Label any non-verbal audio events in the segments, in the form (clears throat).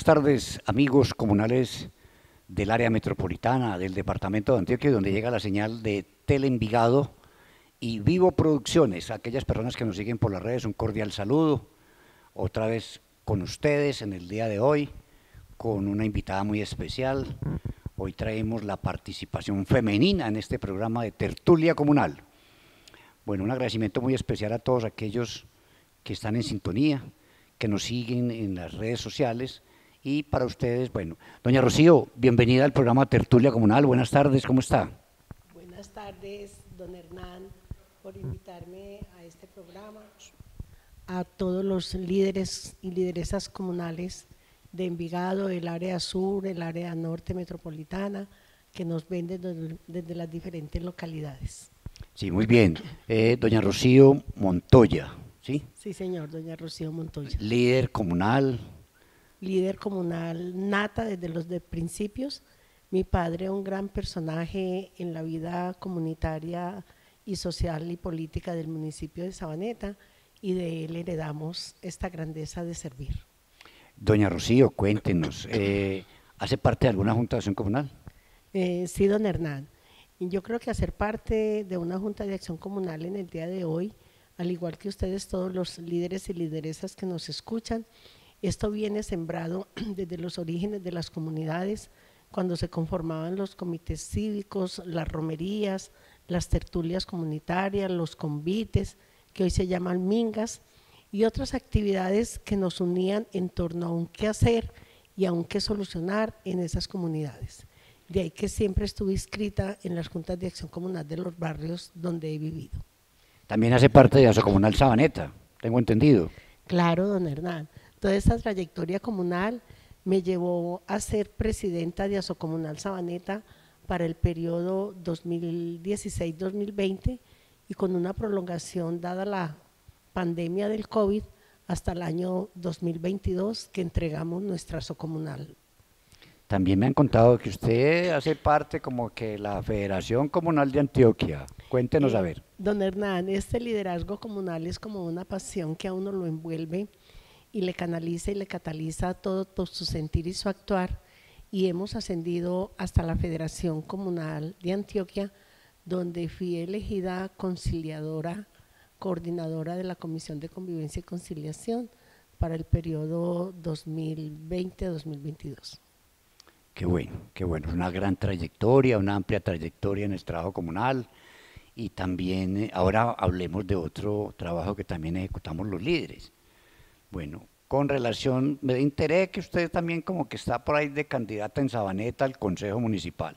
Buenas tardes, amigos comunales del área metropolitana, del departamento de Antioquia, donde llega la señal de Teleenvigado y Vivo Producciones. Aquellas personas que nos siguen por las redes, un cordial saludo. Otra vez con ustedes en el día de hoy, con una invitada muy especial. Hoy traemos la participación femenina en este programa de tertulia comunal. Bueno, un agradecimiento muy especial a todos aquellos que están en sintonía, que nos siguen en las redes sociales y para ustedes, bueno, doña Rocío, bienvenida al programa Tertulia Comunal. Buenas tardes, ¿cómo está? Buenas tardes, don Hernán, por invitarme a este programa. A todos los líderes y lideresas comunales de Envigado, el área sur, el área norte metropolitana, que nos ven desde, las diferentes localidades. Sí, muy bien. Eh, doña Rocío Montoya, ¿sí? Sí, señor, doña Rocío Montoya. Líder comunal, líder comunal nata desde los de principios. Mi padre, un gran personaje en la vida comunitaria y social y política del municipio de Sabaneta, y de él heredamos esta grandeza de servir. Doña Rocío, cuéntenos, eh, ¿hace parte de alguna junta de acción comunal? Eh, sí, don Hernán. Yo creo que hacer parte de una junta de acción comunal en el día de hoy, al igual que ustedes, todos los líderes y lideresas que nos escuchan, esto viene sembrado (clears throat) desde los orígenes de las comunidades, cuando se conformaban los comités cívicos, las romerías, las tertulias comunitarias, los convites, que hoy se llaman mingas, y otras actividades que nos unían en torno a un qué hacer y a un qué solucionar en esas comunidades. De ahí que siempre estuve inscrita en las juntas de acción comunal de los barrios donde he vivido. También hace parte de la Comunal Sabaneta, tengo entendido. Claro, don Hernán. Toda esa trayectoria comunal me llevó a ser presidenta de Asocomunal Sabaneta para el periodo 2016-2020 y con una prolongación dada la pandemia del COVID hasta el año 2022 que entregamos nuestra Asocomunal. También me han contado que usted hace parte como que la Federación Comunal de Antioquia. Cuéntenos a eh, ver. Don Hernán, este liderazgo comunal es como una pasión que a uno lo envuelve y le canaliza y le cataliza todo, su sentir y su actuar. Y hemos ascendido hasta la Federación Comunal de Antioquia, donde fui elegida conciliadora, coordinadora de la Comisión de Convivencia y Conciliación para el periodo 2020-2022. Qué bueno, qué bueno. Una gran trayectoria, una amplia trayectoria en el trabajo comunal. Y también, eh, ahora hablemos de otro trabajo que también ejecutamos los líderes bueno, con relación, me interés que usted también como que está por ahí de candidata en Sabaneta al Consejo Municipal.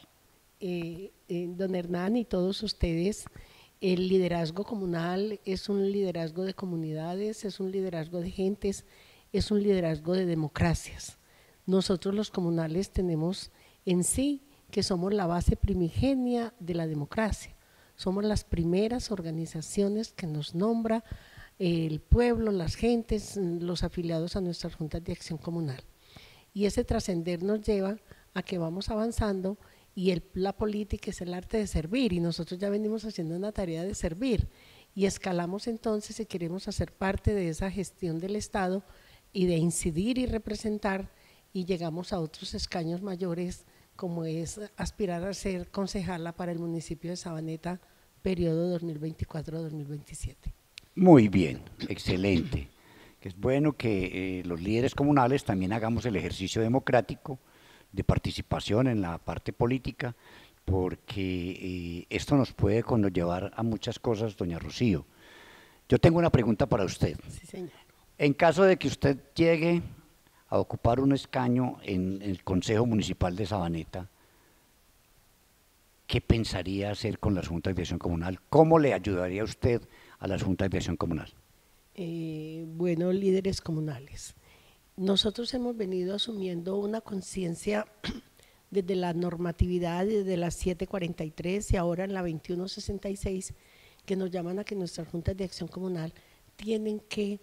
Eh, eh, don Hernán y todos ustedes, el liderazgo comunal es un liderazgo de comunidades, es un liderazgo de gentes, es un liderazgo de democracias. Nosotros los comunales tenemos en sí que somos la base primigenia de la democracia. Somos las primeras organizaciones que nos nombra el pueblo, las gentes, los afiliados a nuestras juntas de acción comunal. Y ese trascender nos lleva a que vamos avanzando y el, la política es el arte de servir y nosotros ya venimos haciendo una tarea de servir y escalamos entonces y queremos hacer parte de esa gestión del Estado y de incidir y representar y llegamos a otros escaños mayores como es aspirar a ser concejala para el municipio de Sabaneta periodo 2024-2027. Muy bien, excelente. Es bueno que eh, los líderes comunales también hagamos el ejercicio democrático de participación en la parte política, porque eh, esto nos puede llevar a muchas cosas, doña Rocío. Yo tengo una pregunta para usted. Sí, señor. En caso de que usted llegue a ocupar un escaño en el Consejo Municipal de Sabaneta, ¿qué pensaría hacer con la Junta de Dirección Comunal? ¿Cómo le ayudaría usted a la Junta de Dirección Comunal? Eh, bueno, líderes comunales. Nosotros hemos venido asumiendo una conciencia (clears throat) desde la normatividad, desde la 743 y ahora en la 2166, que nos llaman a que nuestras juntas de acción comunal tienen que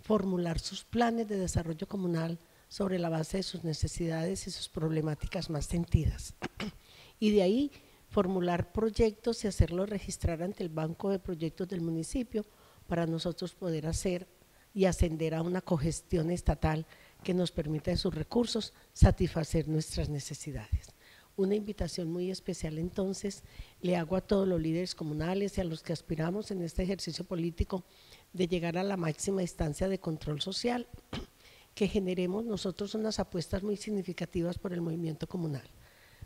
formular sus planes de desarrollo comunal sobre la base de sus necesidades y sus problemáticas más sentidas. (clears throat) Y de ahí formular proyectos y hacerlos registrar ante el Banco de Proyectos del municipio para nosotros poder hacer y ascender a una cogestión estatal que nos permita de sus recursos satisfacer nuestras necesidades. Una invitación muy especial entonces le hago a todos los líderes comunales y a los que aspiramos en este ejercicio político de llegar a la máxima instancia de control social, (clears throat) que generemos nosotros unas apuestas muy significativas por el movimiento comunal.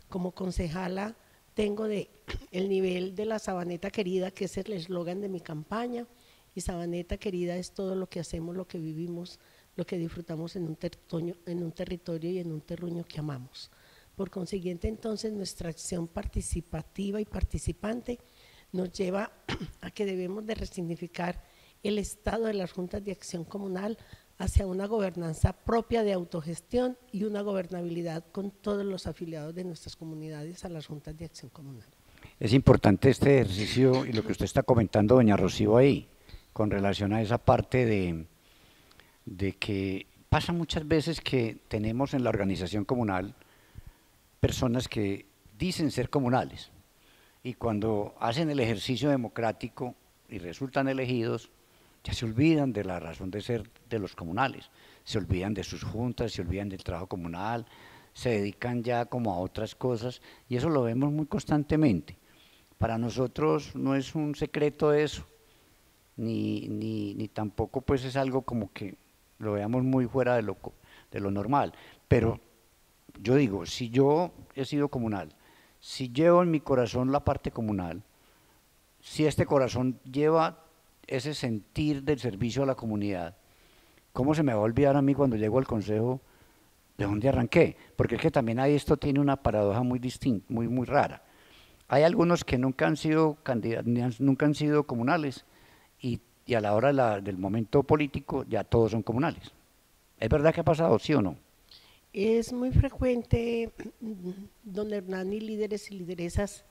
Como concejala tengo de el nivel de la sabaneta querida, que es el eslogan de mi campaña, y sabaneta querida es todo lo que hacemos, lo que vivimos, lo que disfrutamos en un territorio, en un territorio y en un terruño que amamos. Por consiguiente, entonces, nuestra acción participativa y participante nos lleva (clears throat) a que debemos de resignificar el estado de las juntas de acción comunal hacia una gobernanza propia de autogestión y una gobernabilidad con todos los afiliados de nuestras comunidades a las juntas de acción comunal. Es importante este ejercicio y lo que usted está comentando, doña Rocío, ahí, con relación a esa parte de, de que pasa muchas veces que tenemos en la organización comunal personas que dicen ser comunales y cuando hacen el ejercicio democrático y resultan elegidos, ya se olvidan de la razón de ser de los comunales, se olvidan de sus juntas, se olvidan del trabajo comunal, se dedican ya como a otras cosas y eso lo vemos muy constantemente. Para nosotros no es un secreto eso, ni, ni, ni tampoco pues es algo como que lo veamos muy fuera de lo, de lo normal, pero yo digo, si yo he sido comunal, si llevo en mi corazón la parte comunal, si este corazón lleva ese sentir del servicio a la comunidad, ¿cómo se me va a olvidar a mí cuando llego al consejo de dónde arranqué? Porque es que también ahí esto tiene una paradoja muy distinta, muy, muy rara. Hay algunos que nunca han sido candidatos, nunca han sido comunales y, y a la hora del momento político ya todos son comunales. ¿Es verdad que ha pasado, sí o no? Es muy frecuente, don Hernán y líderes y lideresas,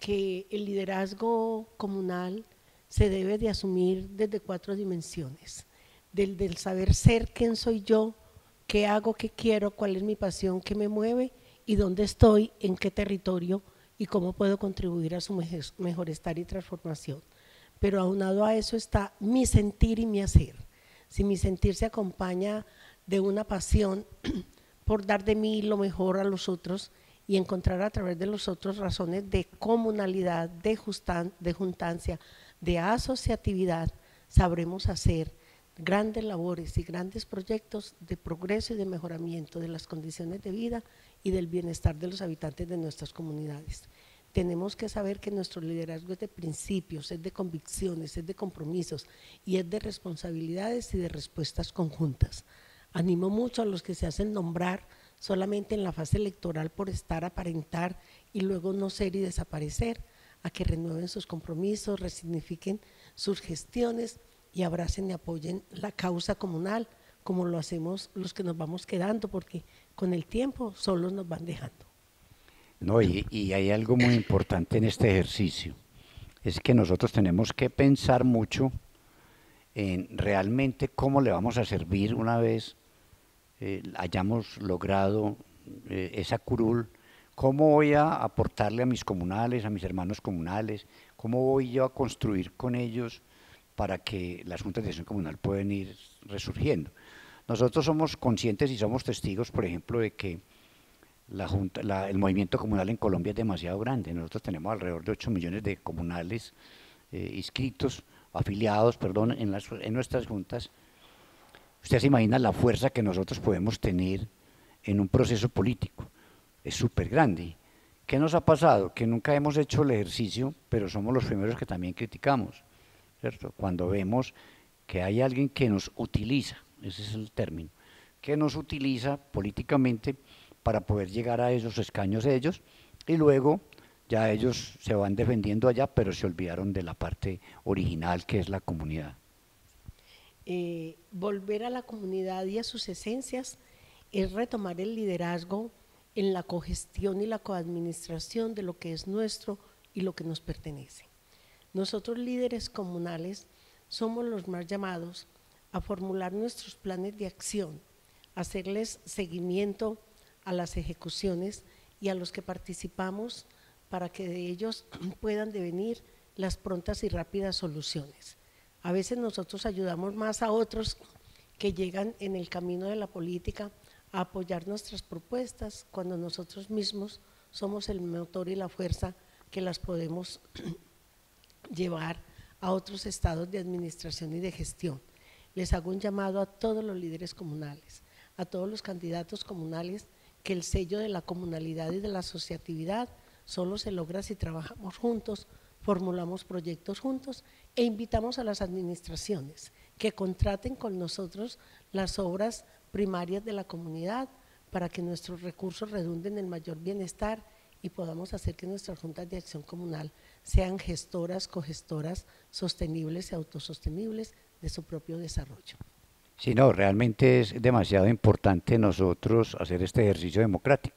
que el liderazgo comunal se debe de asumir desde cuatro dimensiones. Del, del saber ser quién soy yo, qué hago, qué quiero, cuál es mi pasión, qué me mueve y dónde estoy, en qué territorio y cómo puedo contribuir a su mejor estar y transformación. Pero aunado a eso está mi sentir y mi hacer. Si mi sentir se acompaña de una pasión (clears throat) por dar de mí lo mejor a los otros y encontrar a través de los otros razones de comunalidad, de, justan, de juntancia, de asociatividad, sabremos hacer grandes labores y grandes proyectos de progreso y de mejoramiento de las condiciones de vida y del bienestar de los habitantes de nuestras comunidades. Tenemos que saber que nuestro liderazgo es de principios, es de convicciones, es de compromisos y es de responsabilidades y de respuestas conjuntas. Animo mucho a los que se hacen nombrar solamente en la fase electoral por estar, aparentar y luego no ser y desaparecer, a que renueven sus compromisos, resignifiquen sus gestiones y abracen y apoyen la causa comunal, como lo hacemos los que nos vamos quedando, porque con el tiempo solos nos van dejando. No, y, y hay algo muy importante en este ejercicio, es que nosotros tenemos que pensar mucho en realmente cómo le vamos a servir una vez eh, hayamos logrado eh, esa curul, ¿cómo voy a aportarle a mis comunales, a mis hermanos comunales? ¿Cómo voy yo a construir con ellos para que las juntas de acción comunal puedan ir resurgiendo? Nosotros somos conscientes y somos testigos, por ejemplo, de que el movimiento comunal en Colombia es demasiado grande. Nosotros tenemos alrededor de 8 millones de comunales eh, inscritos, afiliados, perdón, en, las, en nuestras juntas Usted se imagina la fuerza que nosotros podemos tener en un proceso político. Es súper grande. ¿Qué nos ha pasado? Que nunca hemos hecho el ejercicio, pero somos los primeros que también criticamos, ¿cierto? Cuando vemos que hay alguien que nos utiliza, ese es el término, que nos utiliza políticamente para poder llegar a esos escaños de ellos y luego ya ellos se van defendiendo allá, pero se olvidaron de la parte original que es la comunidad. Eh, volver a la comunidad y a sus esencias es retomar el liderazgo en la cogestión y la coadministración de lo que es nuestro y lo que nos pertenece. Nosotros líderes comunales somos los más llamados a formular nuestros planes de acción, hacerles seguimiento a las ejecuciones y a los que participamos para que de ellos (clears throat) puedan devenir las prontas y rápidas soluciones. A veces nosotros ayudamos más a otros que llegan en el camino de la política a apoyar nuestras propuestas cuando nosotros mismos somos el motor y la fuerza que las podemos (clears throat) llevar a otros estados de administración y de gestión. Les hago un llamado a todos los líderes comunales, a todos los candidatos comunales, que el sello de la comunalidad y de la asociatividad solo se logra si trabajamos juntos, formulamos proyectos juntos e invitamos a las administraciones que contraten con nosotros las obras primarias de la comunidad para que nuestros recursos redunden en mayor bienestar y podamos hacer que nuestras juntas de acción comunal sean gestoras, cogestoras, sostenibles y autosostenibles de su propio desarrollo. Sí, no, realmente es demasiado importante nosotros hacer este ejercicio democrático.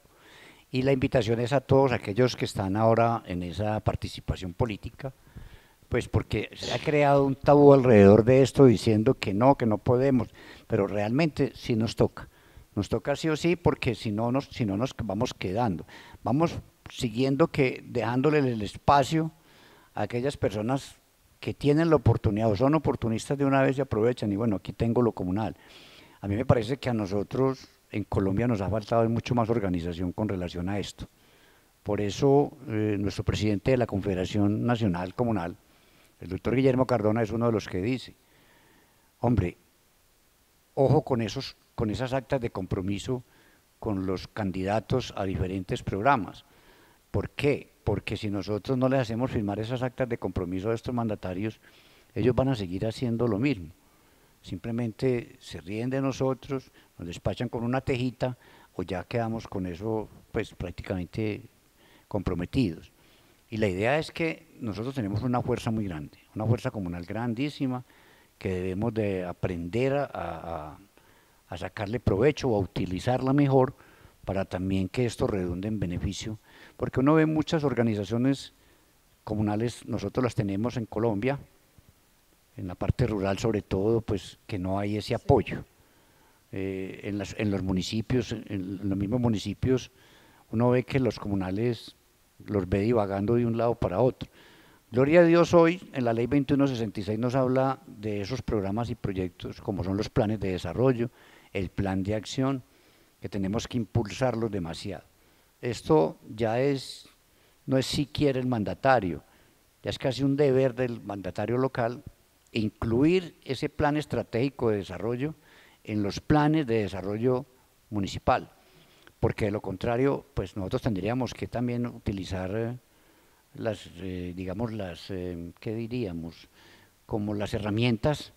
Y la invitación es a todos aquellos que están ahora en esa participación política, pues porque se ha creado un tabú alrededor de esto diciendo que no, que no podemos, pero realmente sí nos toca. Nos toca sí o sí porque si no nos, si no nos vamos quedando. Vamos siguiendo que dejándole el espacio a aquellas personas que tienen la oportunidad o son oportunistas de una vez y aprovechan y bueno, aquí tengo lo comunal. A mí me parece que a nosotros en Colombia nos ha faltado mucho más organización con relación a esto. Por eso eh, nuestro presidente de la Confederación Nacional Comunal, el doctor Guillermo Cardona, es uno de los que dice, hombre, ojo con, esos, con esas actas de compromiso con los candidatos a diferentes programas. ¿Por qué? Porque si nosotros no les hacemos firmar esas actas de compromiso a estos mandatarios, ellos van a seguir haciendo lo mismo. Simplemente se ríen de nosotros, nos despachan con una tejita o ya quedamos con eso pues prácticamente comprometidos. Y la idea es que nosotros tenemos una fuerza muy grande, una fuerza comunal grandísima que debemos de aprender a, a sacarle provecho o a utilizarla mejor para también que esto redunde en beneficio, porque uno ve muchas organizaciones comunales, nosotros las tenemos en Colombia, en la parte rural sobre todo, pues que no hay ese apoyo. Eh, en, en, los municipios, en los mismos municipios, uno ve que los comunales los ve divagando de un lado para otro. Gloria a Dios hoy en la ley 2166 nos habla de esos programas y proyectos como son los planes de desarrollo, el plan de acción, que tenemos que impulsarlos demasiado. Esto ya es, no es siquiera el mandatario, ya es casi un deber del mandatario local incluir ese plan estratégico de desarrollo en los planes de desarrollo municipal, porque de lo contrario, pues nosotros tendríamos que también utilizar eh, las, eh, digamos, las, eh, ¿qué diríamos? Como las herramientas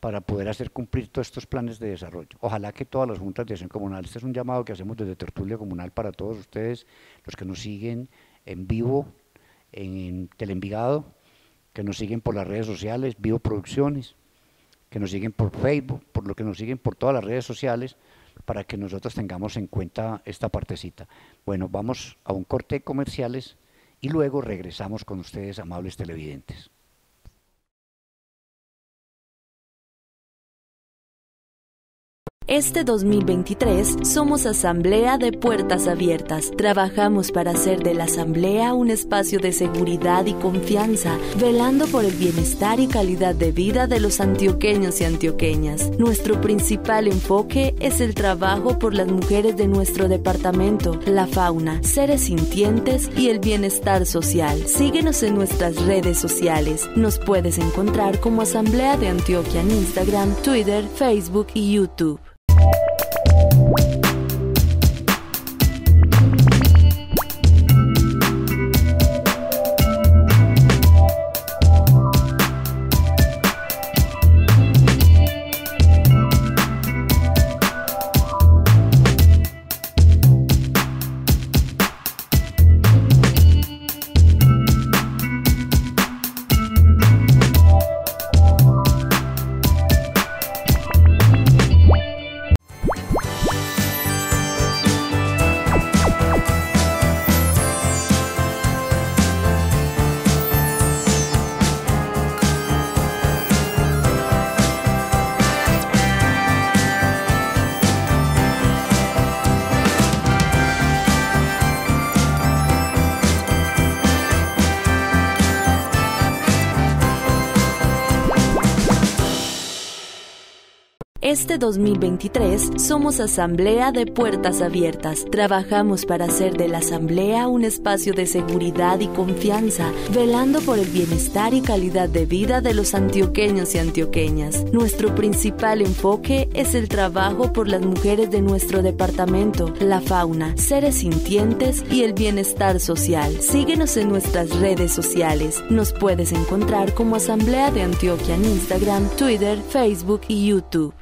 para poder hacer cumplir todos estos planes de desarrollo. Ojalá que todas las juntas de acción comunal, este es un llamado que hacemos desde Tertulia Comunal para todos ustedes, los que nos siguen en vivo, en Teleenvigado, que nos siguen por las redes sociales, Vivo Producciones, que nos siguen por Facebook, por lo que nos siguen por todas las redes sociales, para que nosotros tengamos en cuenta esta partecita. Bueno, vamos a un corte de comerciales y luego regresamos con ustedes, amables televidentes. Este 2023 somos Asamblea de Puertas Abiertas. Trabajamos para hacer de la Asamblea un espacio de seguridad y confianza, velando por el bienestar y calidad de vida de los antioqueños y antioqueñas. Nuestro principal enfoque es el trabajo por las mujeres de nuestro departamento, la fauna, seres sintientes y el bienestar social. Síguenos en nuestras redes sociales. Nos puedes encontrar como Asamblea de Antioquia en Instagram, Twitter, Facebook y YouTube. Este 2023 somos Asamblea de Puertas Abiertas. Trabajamos para hacer de la Asamblea un espacio de seguridad y confianza, velando por el bienestar y calidad de vida de los antioqueños y antioqueñas. Nuestro principal enfoque es el trabajo por las mujeres de nuestro departamento, la fauna, seres sintientes y el bienestar social. Síguenos en nuestras redes sociales. Nos puedes encontrar como Asamblea de Antioquia en Instagram, Twitter, Facebook y YouTube.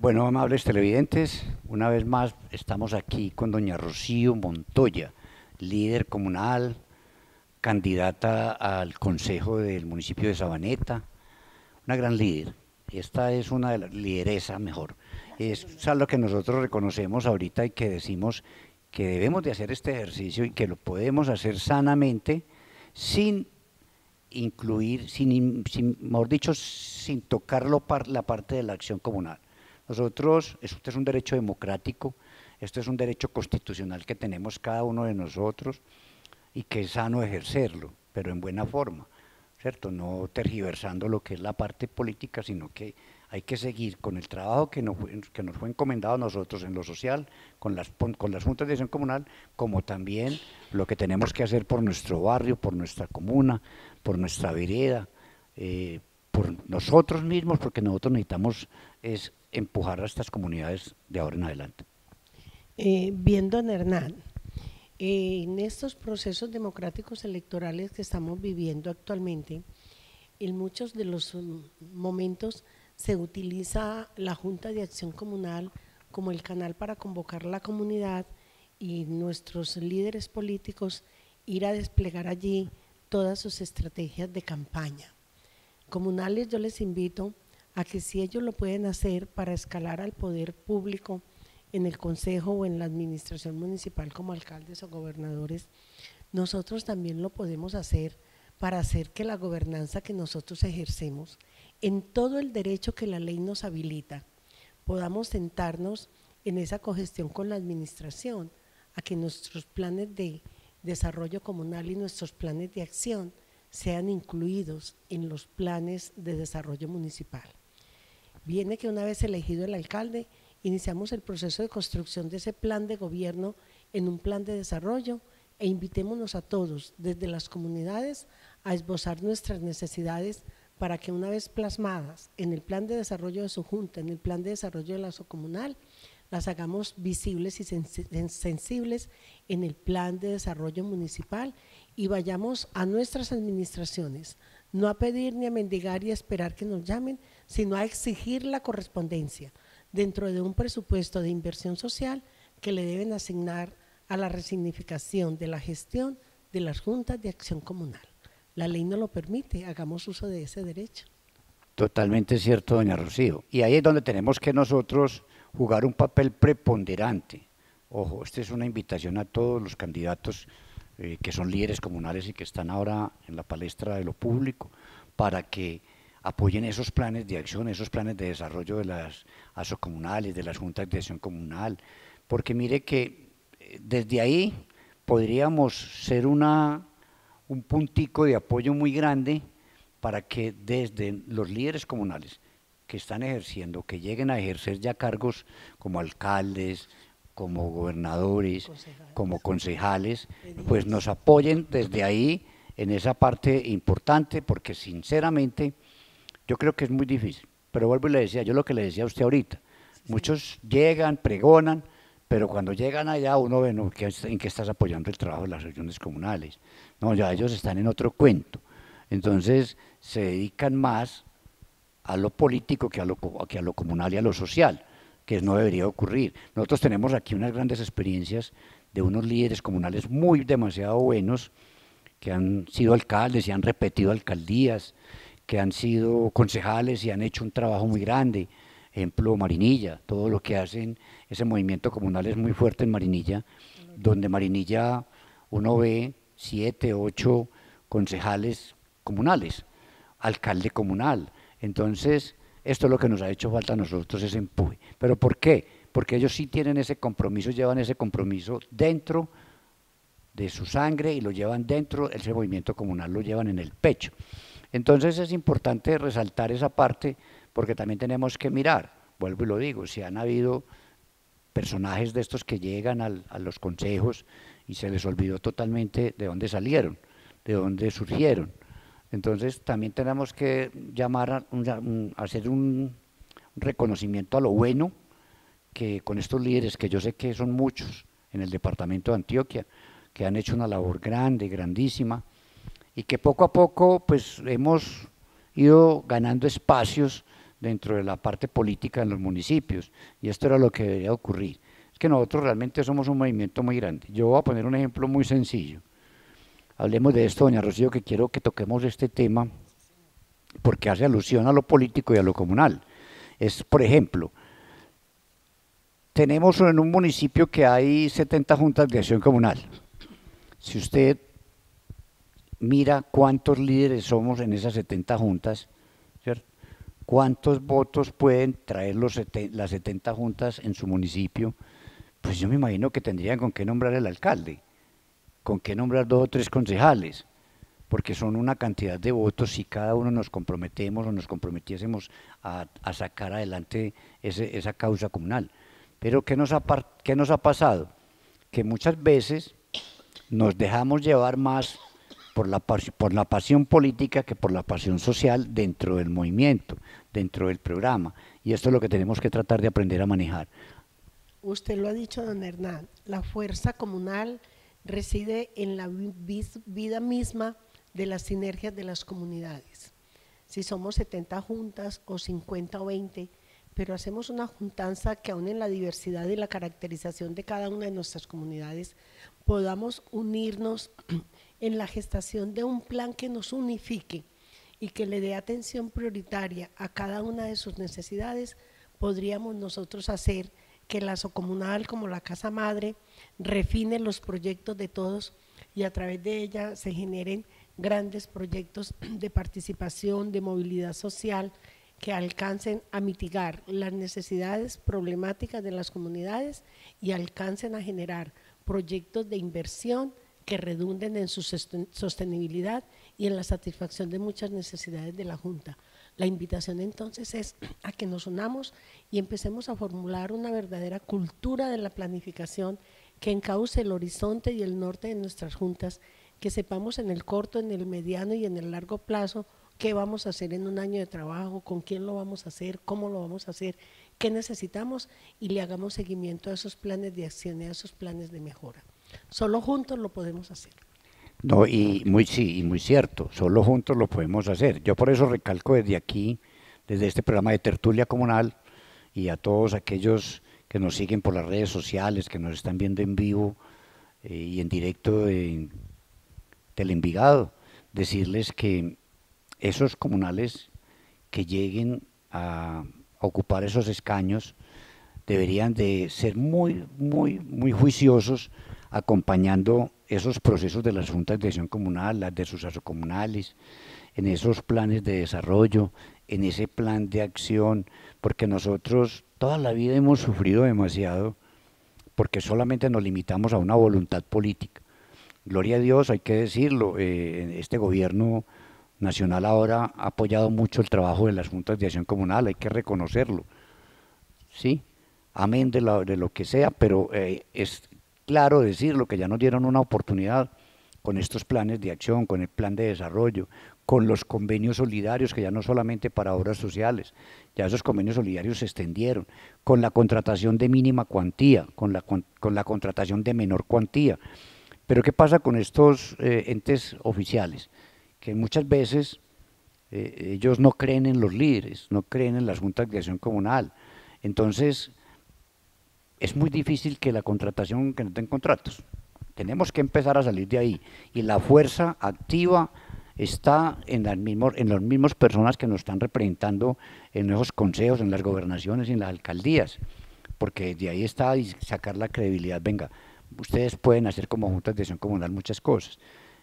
Bueno, amables televidentes, una vez más estamos aquí con doña Rocío Montoya, líder comunal, candidata al consejo del municipio de Sabaneta, una gran líder. Esta es una de las lideresas mejor. Es algo que nosotros reconocemos ahorita y que decimos que debemos de hacer este ejercicio y que lo podemos hacer sanamente sin incluir, sin, mejor dicho, sin tocar la parte de la acción comunal nosotros, esto es un derecho democrático, esto es un derecho constitucional que tenemos cada uno de nosotros y que es sano ejercerlo, pero en buena forma, ¿cierto? No tergiversando lo que es la parte política, sino que hay que seguir con el trabajo que nos, que nos fue encomendado a nosotros en lo social, con las, con las juntas de acción comunal, como también lo que tenemos que hacer por nuestro barrio, por nuestra comuna, por nuestra vereda, eh, por nosotros mismos, porque nosotros necesitamos es empujar a estas comunidades de ahora en adelante. Eh, bien, don Hernán, eh, en estos procesos democráticos electorales que estamos viviendo actualmente, en muchos de los mm, momentos se utiliza la Junta de Acción Comunal como el canal para convocar a la comunidad y nuestros líderes políticos ir a desplegar allí todas sus estrategias de campaña. Comunales, yo les invito a que si ellos lo pueden hacer para escalar al poder público en el consejo o en la administración municipal como alcaldes o gobernadores, nosotros también lo podemos hacer para hacer que la gobernanza que nosotros ejercemos en todo el derecho que la ley nos habilita, podamos sentarnos en esa cogestión con la administración, a que nuestros planes de desarrollo comunal y nuestros planes de acción sean incluidos en los planes de desarrollo municipal viene que una vez elegido el alcalde, iniciamos el proceso de construcción de ese plan de gobierno en un plan de desarrollo e invitémonos a todos, desde las comunidades, a esbozar nuestras necesidades para que una vez plasmadas en el plan de desarrollo de su junta, en el plan de desarrollo de la comunal, las hagamos visibles y sensibles en el plan de desarrollo municipal y vayamos a nuestras administraciones, no a pedir ni a mendigar y a esperar que nos llamen, sino a exigir la correspondencia dentro de un presupuesto de inversión social que le deben asignar a la resignificación de la gestión de las juntas de acción comunal. La ley no lo permite, hagamos uso de ese derecho. Totalmente cierto, doña Rocío. Y ahí es donde tenemos que nosotros jugar un papel preponderante. Ojo, esta es una invitación a todos los candidatos eh, que son líderes comunales y que están ahora en la palestra de lo público, para que apoyen esos planes de acción, esos planes de desarrollo de las comunales, de las juntas de acción comunal, porque mire que eh, desde ahí podríamos ser una, un puntico de apoyo muy grande para que desde los líderes comunales que están ejerciendo, que lleguen a ejercer ya cargos como alcaldes, como gobernadores, como concejales, pues nos apoyen desde ahí en esa parte importante, porque sinceramente yo creo que es muy difícil, pero vuelvo y le decía, yo lo que le decía a usted ahorita, muchos llegan, pregonan, pero cuando llegan allá uno ve ¿en qué estás apoyando el trabajo de las regiones comunales. No, ya ellos están en otro cuento. Entonces se dedican más a lo político que a lo, que a lo comunal y a lo social, que no debería ocurrir. Nosotros tenemos aquí unas grandes experiencias de unos líderes comunales muy demasiado buenos, que han sido alcaldes y han repetido alcaldías, que han sido concejales y han hecho un trabajo muy grande. Ejemplo, Marinilla, todo lo que hacen, ese movimiento comunal es muy fuerte en Marinilla, donde Marinilla uno ve siete, ocho concejales comunales, alcalde comunal. Entonces, esto es lo que nos ha hecho falta a nosotros, ese empuje. ¿Pero por qué? porque ellos sí tienen ese compromiso, llevan ese compromiso dentro de su sangre y lo llevan dentro, ese movimiento comunal lo llevan en el pecho. Entonces es importante resaltar esa parte porque también tenemos que mirar, vuelvo y lo digo, si han habido personajes de estos que llegan a los consejos y se les olvidó totalmente de dónde salieron, de dónde surgieron. Entonces también tenemos que llamar a, hacer un reconocimiento a lo bueno que con estos líderes, que yo sé que son muchos en el departamento de Antioquia, que han hecho una labor grande, grandísima, y que poco a poco pues hemos ido ganando espacios dentro de la parte política en los municipios, y esto era lo que debería ocurrir. Es que nosotros realmente somos un movimiento muy grande. Yo voy a poner un ejemplo muy sencillo. Hablemos de esto, doña Rocío, que quiero que toquemos este tema, porque hace alusión a lo político y a lo comunal. Es, por ejemplo, tenemos en un municipio que hay 70 juntas de acción comunal. Si usted mira cuántos líderes somos en esas 70 juntas, ¿Cuántos votos pueden traer los las 70 juntas en su municipio? Pues yo me imagino que tendrían con qué nombrar el alcalde, con qué nombrar dos o tres concejales, porque son una cantidad de votos si cada uno nos comprometemos o nos comprometiésemos a, sacar adelante esa causa comunal. Pero ¿qué nos, ha, ¿qué nos ha pasado? Que muchas veces nos dejamos llevar más por la, por la pasión política que por la pasión social dentro del movimiento, dentro del programa. Y esto es lo que tenemos que tratar de aprender a manejar. Usted lo ha dicho, don Hernán, la fuerza comunal reside en la vida misma de las sinergias de las comunidades. Si somos 70 juntas o 50 o 20, pero hacemos una juntanza que aún en la diversidad y la caracterización de cada una de nuestras comunidades podamos unirnos en la gestación de un plan que nos unifique y que le dé atención prioritaria a cada una de sus necesidades, podríamos nosotros hacer que la Socomunal, como la Casa Madre, refine los proyectos de todos y a través de ella se generen grandes proyectos de participación, de movilidad social, que alcancen a mitigar las necesidades problemáticas de las comunidades y alcancen a generar proyectos de inversión que redunden en su sostenibilidad y en la satisfacción de muchas necesidades de la Junta. La invitación entonces es a que nos unamos y empecemos a formular una verdadera cultura de la planificación que encauce el horizonte y el norte de nuestras juntas, que sepamos en el corto, en el mediano y en el largo plazo qué vamos a hacer en un año de trabajo, con quién lo vamos a hacer, cómo lo vamos a hacer, qué necesitamos y le hagamos seguimiento a esos planes de acción y a esos planes de mejora. Solo juntos lo podemos hacer. No, y muy sí, y muy cierto, solo juntos lo podemos hacer. Yo por eso recalco desde aquí, desde este programa de tertulia comunal, y a todos aquellos que nos siguen por las redes sociales, que nos están viendo en vivo eh, y en directo en Teleenvigado, decirles que esos comunales que lleguen a ocupar esos escaños deberían de ser muy, muy, muy juiciosos acompañando esos procesos de las juntas de acción comunal, las de sus comunales, en esos planes de desarrollo, en ese plan de acción, porque nosotros toda la vida hemos sufrido demasiado porque solamente nos limitamos a una voluntad política. Gloria a Dios, hay que decirlo, eh, este gobierno nacional ahora ha apoyado mucho el trabajo de las juntas de acción comunal, hay que reconocerlo, ¿sí? Amén de lo, de lo que sea, pero eh, es claro decirlo, que ya nos dieron una oportunidad con estos planes de acción, con el plan de desarrollo, con los convenios solidarios, que ya no solamente para obras sociales, ya esos convenios solidarios se extendieron, con la contratación de mínima cuantía, con la, con, la contratación de menor cuantía. Pero ¿qué pasa con estos eh, entes oficiales? Que muchas veces eh, ellos no creen en los líderes, no creen en las juntas de acción comunal. Entonces, es muy difícil que la contratación, que no den contratos. Tenemos que empezar a salir de ahí. Y la fuerza activa está en las, mismos, en las mismas personas que nos están representando en esos consejos, en las gobernaciones y en las alcaldías. Porque de ahí está sacar la credibilidad. Venga, ustedes pueden hacer como juntas de acción comunal muchas cosas.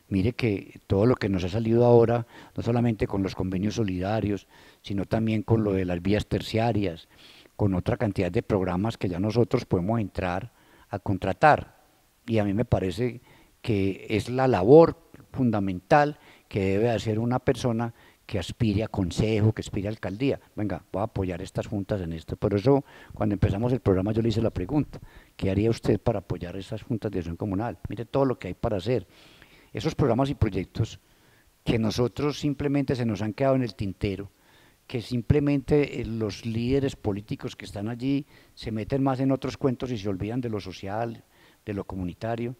Mire que todo lo que nos ha salido ahora, no solamente con los convenios solidarios, sino también con lo de las vías terciarias, con otra cantidad de programas que ya nosotros podemos entrar a contratar. Y a mí me parece que es la labor fundamental que debe hacer una persona que aspire a consejo, que aspire a alcaldía. Venga, voy a apoyar estas juntas en esto. Por eso, cuando empezamos el programa, yo le hice la pregunta, ¿qué haría usted para apoyar estas juntas de acción comunal? Mire todo lo que hay para hacer. Esos programas y proyectos que nosotros simplemente se nos han quedado en el tintero, que simplemente eh, los líderes políticos que están allí se meten más en otros cuentos y se olvidan de lo social, de lo comunitario,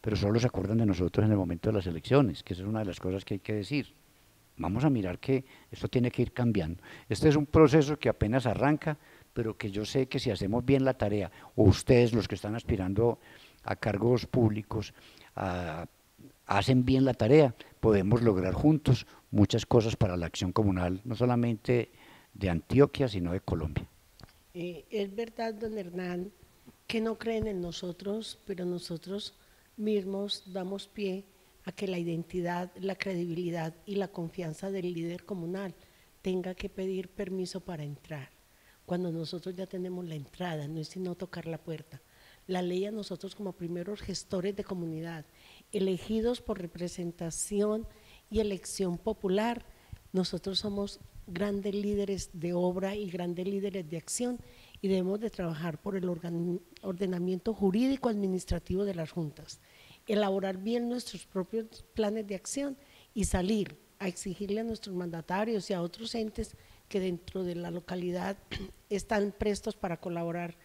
pero solo se acuerdan de nosotros en el momento de las elecciones, que esa es una de las cosas que hay que decir. Vamos a mirar que esto tiene que ir cambiando. Este es un proceso que apenas arranca, pero que yo sé que si hacemos bien la tarea, o ustedes los que están aspirando a cargos públicos, hacen bien la tarea, podemos lograr juntos muchas cosas para la acción comunal, no solamente de Antioquia, sino de Colombia. Eh, es verdad, don Hernán, que no creen en nosotros, pero nosotros mismos damos pie a que la identidad, la credibilidad y la confianza del líder comunal tenga que pedir permiso para entrar. Cuando nosotros ya tenemos la entrada, no es sino tocar la puerta. La ley a nosotros como primeros gestores de comunidad, elegidos por representación y elección popular, nosotros somos grandes líderes de obra y grandes líderes de acción y debemos de trabajar por el ordenamiento jurídico administrativo de las juntas elaborar bien nuestros propios planes de acción y salir a exigirle a nuestros mandatarios y a otros entes que dentro de la localidad (clears throat) están prestos para colaborar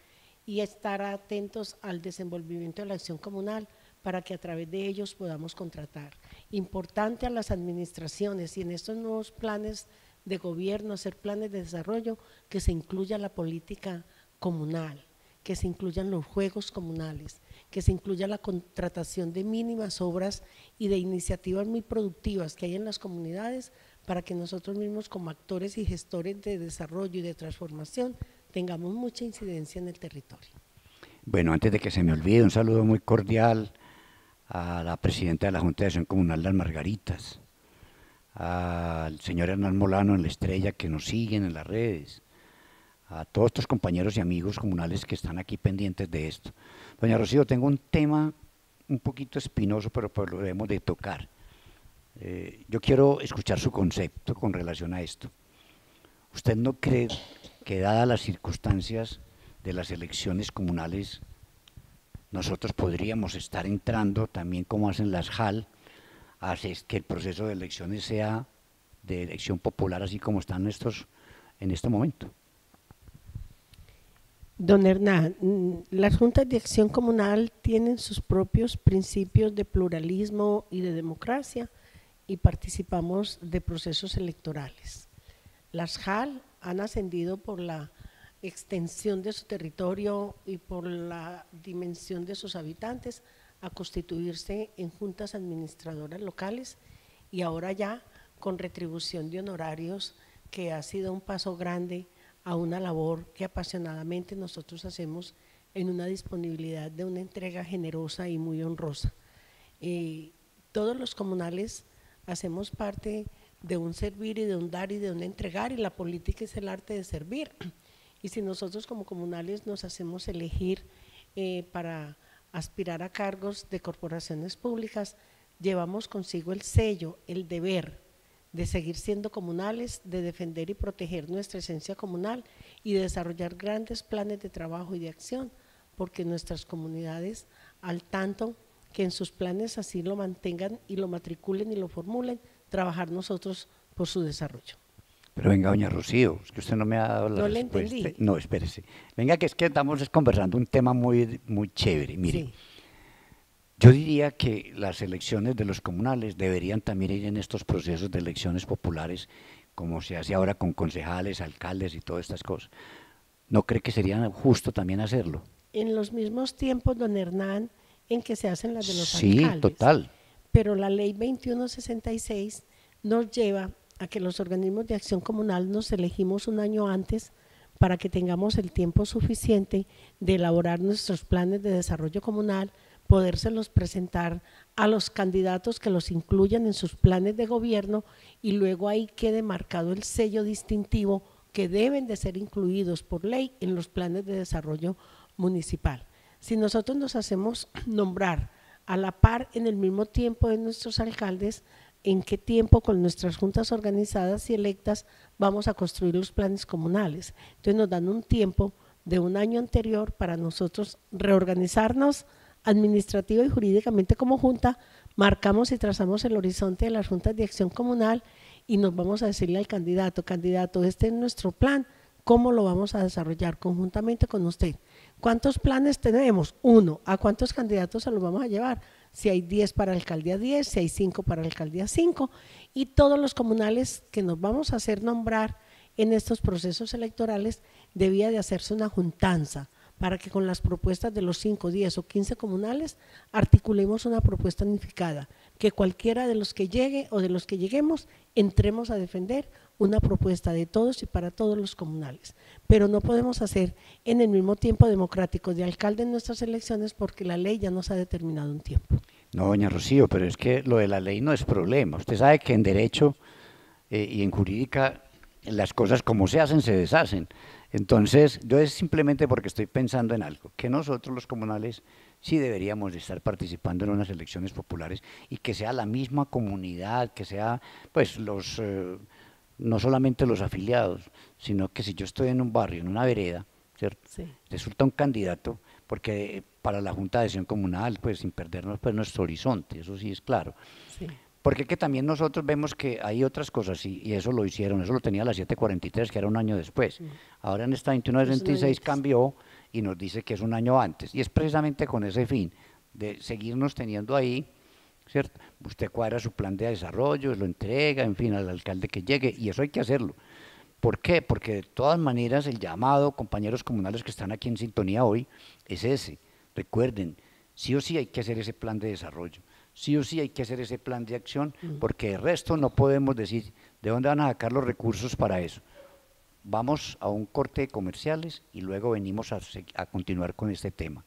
y estar atentos al desenvolvimiento de la acción comunal para que a través de ellos podamos contratar. Importante a las administraciones y en estos nuevos planes de gobierno, hacer planes de desarrollo, que se incluya la política comunal, que se incluyan los juegos comunales, que se incluya la contratación de mínimas obras y de iniciativas muy productivas que hay en las comunidades para que nosotros mismos como actores y gestores de desarrollo y de transformación tengamos mucha incidencia en el territorio. Bueno, antes de que se me olvide, un saludo muy cordial a la presidenta de la Junta de Acción Comunal Las Margaritas, al señor Hernán Molano en la estrella que nos siguen en las redes, a todos estos compañeros y amigos comunales que están aquí pendientes de esto. Doña Rocío, tengo un tema un poquito espinoso, pero pues lo debemos de tocar. Eh, yo quiero escuchar su concepto con relación a esto. ¿Usted no cree que dadas las circunstancias de las elecciones comunales, nosotros podríamos estar entrando también como hacen las JAL, a hacer que el proceso de elecciones sea de elección popular así como están estos en este momento? Don Hernán, mm, las juntas de acción comunal tienen sus propios principios de pluralismo y de democracia y participamos de procesos electorales. Las JAL han ascendido por la extensión de su territorio y por la dimensión de sus habitantes a constituirse en juntas administradoras locales y ahora ya con retribución de honorarios que ha sido un paso grande a una labor que apasionadamente nosotros hacemos en una disponibilidad de una entrega generosa y muy honrosa. Eh, todos los comunales hacemos parte de un servir y de un dar y de un entregar y la política es el arte de servir. Y si nosotros como comunales nos hacemos elegir eh, para aspirar a cargos de corporaciones públicas, llevamos consigo el sello, el deber de seguir siendo comunales, de defender y proteger nuestra esencia comunal y de desarrollar grandes planes de trabajo y de acción, porque nuestras comunidades, al tanto que en sus planes así lo mantengan y lo matriculen y lo formulen, trabajar nosotros por su desarrollo. Pero venga, doña Rocío, es que usted no me ha dado la no respuesta. Le entendí. No, espérese. Venga, que es que estamos conversando un tema muy, muy chévere. Mire, Sí. Yo diría que las elecciones de los comunales deberían también ir en estos procesos de elecciones populares, como se hace ahora con concejales, alcaldes y todas estas cosas. ¿No cree que sería justo también hacerlo? En los mismos tiempos, don Hernán, en que se hacen las de los sí, alcaldes. total. pero la ley 2166 nos lleva a que los organismos de acción comunal nos elegimos un año antes para que tengamos el tiempo suficiente de elaborar nuestros planes de desarrollo comunal, podérselos presentar a los candidatos que los incluyan en sus planes de gobierno y luego ahí quede marcado el sello distintivo que deben de ser incluidos por ley en los planes de desarrollo municipal. Si nosotros nos hacemos (clears throat) nombrar a la par en el mismo tiempo de nuestros alcaldes, en qué tiempo con nuestras juntas organizadas y electas vamos a construir los planes comunales. Entonces nos dan un tiempo de un año anterior para nosotros reorganizarnos administrativa y jurídicamente como junta, marcamos y trazamos el horizonte de las juntas de acción comunal y nos vamos a decirle al candidato, candidato, este es nuestro plan, ¿cómo lo vamos a desarrollar conjuntamente con usted? ¿Cuántos planes tenemos? Uno. ¿A cuántos candidatos se los vamos a llevar? Si hay 10 para alcaldía 10, si hay 5 para alcaldía 5 y todos los comunales que nos vamos a hacer nombrar en estos procesos electorales debía de hacerse una juntanza para que con las propuestas de los 5, 10 o 15 comunales articulemos una propuesta unificada, que cualquiera de los que llegue o de los que lleguemos entremos a defender una propuesta de todos y para todos los comunales. Pero no podemos hacer en el mismo tiempo democrático de alcalde en nuestras elecciones porque la ley ya nos ha determinado un tiempo. No, doña Rocío, pero es que lo de la ley no es problema. Usted sabe que en derecho eh, y en jurídica las cosas como se hacen se deshacen. Entonces, yo es simplemente porque estoy pensando en algo, que nosotros los comunales sí deberíamos de estar participando en unas elecciones populares y que sea la misma comunidad, que sea pues los eh, no solamente los afiliados, sino que si yo estoy en un barrio, en una vereda, ¿cierto? Resulta un candidato, porque para la Junta de Acción Comunal, pues sin perdernos pues nuestro horizonte, eso sí es claro. Sí. Porque que también nosotros vemos que hay otras cosas y, eso lo hicieron, eso lo tenía la 743, que era un año después. Ahora en esta 2126 cambió y nos dice que es un año antes. Y es precisamente con ese fin, de seguirnos teniendo ahí, ¿cierto? Usted cuadra su plan de desarrollo, lo entrega, en fin, al alcalde que llegue, y eso hay que hacerlo. ¿Por qué? Porque de todas maneras el llamado, compañeros comunales que están aquí en sintonía hoy, es ese. Recuerden, sí o sí hay que hacer ese plan de desarrollo sí o sí hay que hacer ese plan de acción, porque el resto no podemos decir de dónde van a sacar los recursos para eso. Vamos a un corte de comerciales y luego venimos a, a continuar con este tema.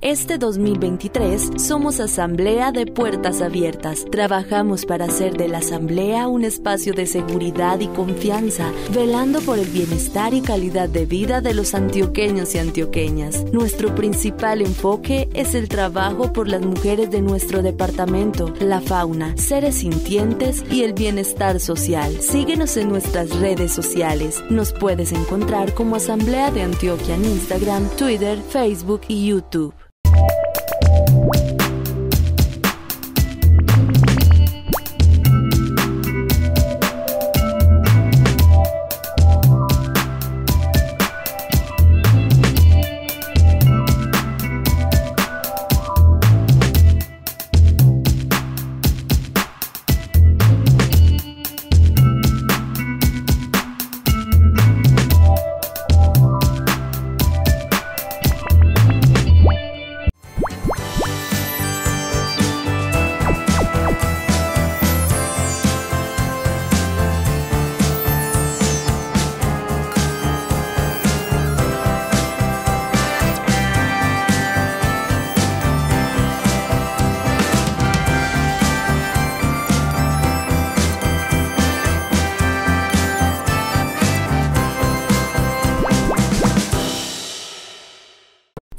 Este 2023 somos Asamblea de Puertas Abiertas. Trabajamos para hacer de la Asamblea un espacio de seguridad y confianza, velando por el bienestar y calidad de vida de los antioqueños y antioqueñas. Nuestro principal enfoque es el trabajo por las mujeres de nuestro departamento, la fauna, seres sintientes y el bienestar social. Síguenos en nuestras redes sociales. Nos puedes encontrar como Asamblea de Antioquia en Instagram, Twitter, Facebook y YouTube. we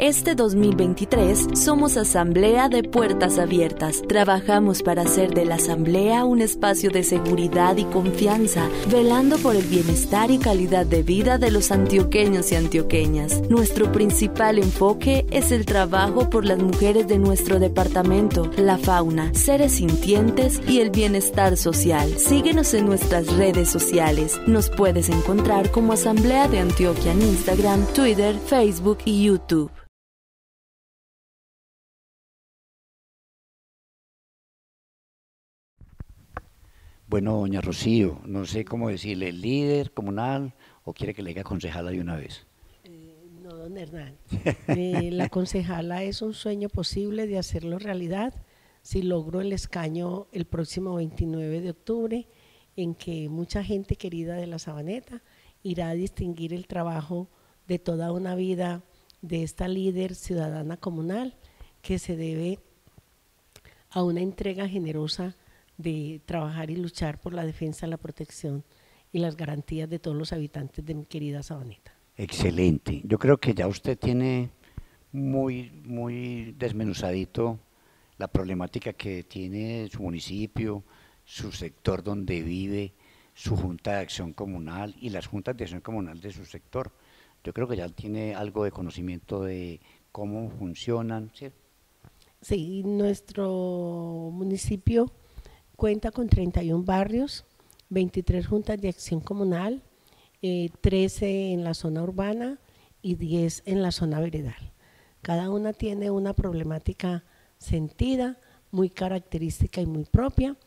Este 2023 somos Asamblea de Puertas Abiertas. Trabajamos para hacer de la Asamblea un espacio de seguridad y confianza, velando por el bienestar y calidad de vida de los antioqueños y antioqueñas. Nuestro principal enfoque es el trabajo por las mujeres de nuestro departamento, la fauna, seres sintientes y el bienestar social. Síguenos en nuestras redes sociales. Nos puedes encontrar como Asamblea de Antioquia en Instagram, Twitter, Facebook y YouTube. Bueno, doña Rocío, no sé cómo decirle, líder comunal o quiere que le diga concejala de una vez. Eh, no, don Hernán. Eh, la (laughs) concejala es un sueño posible de hacerlo realidad si logro el escaño el próximo 29 de octubre, en que mucha gente querida de la Sabaneta irá a distinguir el trabajo de toda una vida de esta líder ciudadana comunal que se debe a una entrega generosa de trabajar y luchar por la defensa, la protección y las garantías de todos los habitantes de mi querida Sabaneta. Excelente. Yo creo que ya usted tiene muy, muy desmenuzadito la problemática que tiene su municipio, su sector donde vive, su junta de acción comunal y las juntas de acción comunal de su sector. Yo creo que ya tiene algo de conocimiento de cómo funcionan. ¿sí? Sí, nuestro municipio cuenta con 31 barrios, 23 juntas de acción comunal, 13 eh, en la zona urbana y 10 en la zona veredal. Cada una tiene una problemática sentida, muy característica y muy propia,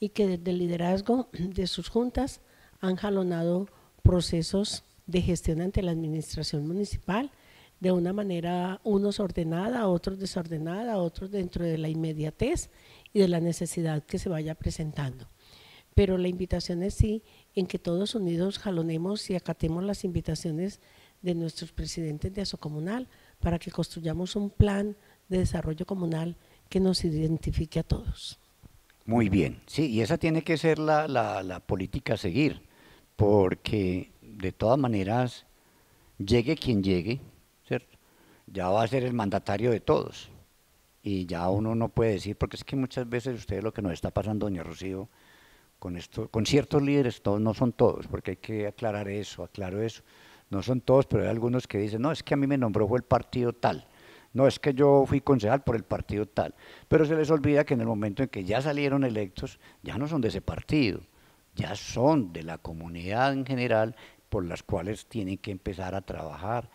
y que desde el liderazgo (clears throat) de sus juntas han jalonado procesos de gestión ante la administración municipal de una manera, unos ordenada, otros desordenada, otros dentro de la inmediatez y de la necesidad que se vaya presentando. Pero la invitación es sí, en que todos unidos jalonemos y acatemos las invitaciones de nuestros presidentes de Asocomunal para que construyamos un plan de desarrollo comunal que nos identifique a todos. Muy bien, sí, y esa tiene que ser la, la política a seguir, porque de todas maneras, llegue quien llegue, ya va a ser el mandatario de todos. Y ya uno no puede decir, porque es que muchas veces ustedes lo que nos está pasando, doña Rocío, con, esto, con ciertos líderes, todos no son todos, porque hay que aclarar eso, aclaro eso. No son todos, pero hay algunos que dicen, no, es que a mí me nombró fue el partido tal. No es que yo fui concejal por el partido tal. Pero se les olvida que en el momento en que ya salieron electos, ya no son de ese partido, ya son de la comunidad en general por las cuales tienen que empezar a trabajar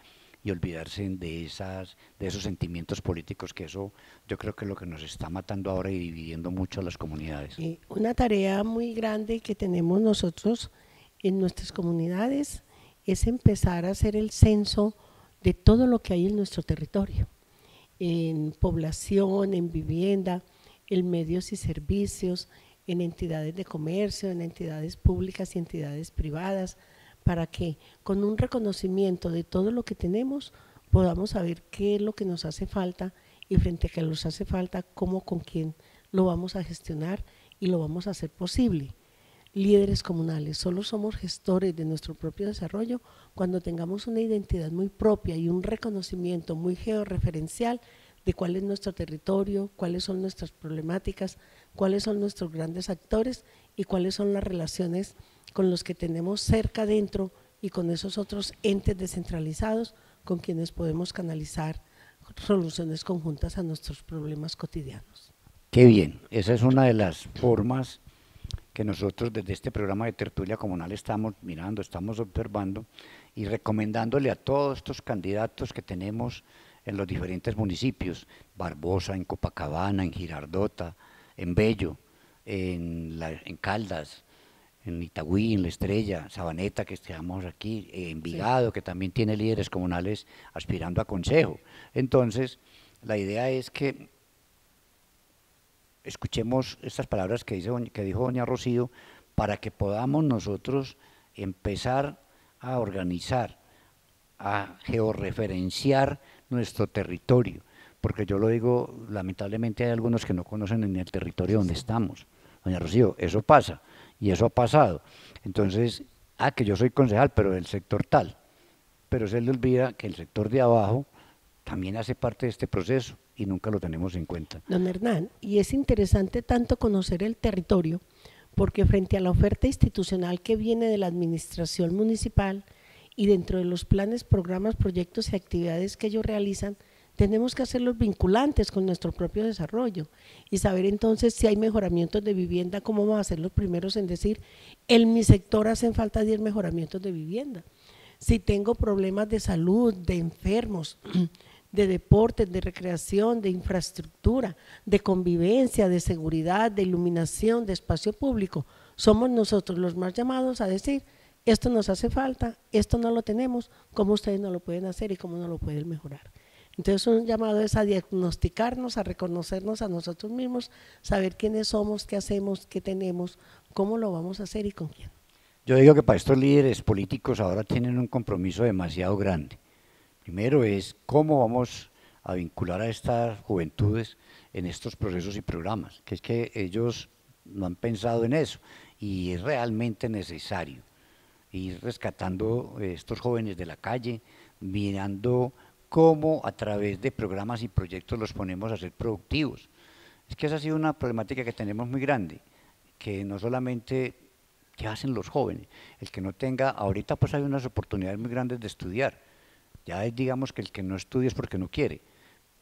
y olvidarse de, esas, de esos sentimientos políticos, que eso yo creo que es lo que nos está matando ahora y dividiendo mucho a las comunidades. una tarea muy grande que tenemos nosotros en nuestras comunidades es empezar a hacer el censo de todo lo que hay en nuestro territorio, en población, en vivienda, en medios y servicios, en entidades de comercio, en entidades públicas y entidades privadas, para que con un reconocimiento de todo lo que tenemos podamos saber qué es lo que nos hace falta y frente a que nos hace falta, cómo, con quién lo vamos a gestionar y lo vamos a hacer posible. Líderes comunales, solo somos gestores de nuestro propio desarrollo cuando tengamos una identidad muy propia y un reconocimiento muy georreferencial de cuál es nuestro territorio, cuáles son nuestras problemáticas, cuáles son nuestros grandes actores y cuáles son las relaciones con los que tenemos cerca dentro y con esos otros entes descentralizados con quienes podemos canalizar soluciones conjuntas a nuestros problemas cotidianos. Qué bien, esa es una de las formas que nosotros desde este programa de tertulia comunal estamos mirando, estamos observando y recomendándole a todos estos candidatos que tenemos en los diferentes municipios, Barbosa, en Copacabana, en Girardota, en Bello, en, en Caldas, en Itagüí, en La Estrella, Sabaneta, que estamos aquí, en Vigado, que también tiene líderes comunales aspirando a consejo. Entonces, la idea es que escuchemos estas palabras que, dice, que dijo doña Rocío para que podamos nosotros empezar a organizar, a georreferenciar nuestro territorio, porque yo lo digo, lamentablemente hay algunos que no conocen en el territorio donde estamos. Doña Rocío, eso pasa. Y eso ha pasado. Entonces, ah, que yo soy concejal, pero del sector tal. Pero se le olvida que el sector de abajo también hace parte de este proceso y nunca lo tenemos en cuenta. Don Hernán, y es interesante tanto conocer el territorio, porque frente a la oferta institucional que viene de la administración municipal y dentro de los planes, programas, proyectos y actividades que ellos realizan, tenemos que hacerlos vinculantes con nuestro propio desarrollo y saber entonces si hay mejoramientos de vivienda, cómo vamos a ser los primeros en decir, en mi sector hacen falta 10 mejoramientos de vivienda. Si tengo problemas de salud, de enfermos, (clears throat) de deportes, de recreación, de infraestructura, de convivencia, de seguridad, de iluminación, de espacio público, somos nosotros los más llamados a decir, esto nos hace falta, esto no lo tenemos, cómo ustedes no lo pueden hacer y cómo no lo pueden mejorar. Entonces un llamado es a diagnosticarnos, a reconocernos a nosotros mismos, saber quiénes somos, qué hacemos, qué tenemos, cómo lo vamos a hacer y con quién. Yo digo que para estos líderes políticos ahora tienen un compromiso demasiado grande. Primero es cómo vamos a vincular a estas juventudes en estos procesos y programas, que es que ellos no han pensado en eso y es realmente necesario ir rescatando estos jóvenes de la calle, mirando cómo a través de programas y proyectos los ponemos a ser productivos. Es que esa ha sido una problemática que tenemos muy grande, que no solamente qué hacen los jóvenes, el que no tenga, ahorita pues hay unas oportunidades muy grandes de estudiar, ya es digamos que el que no estudia es porque no quiere,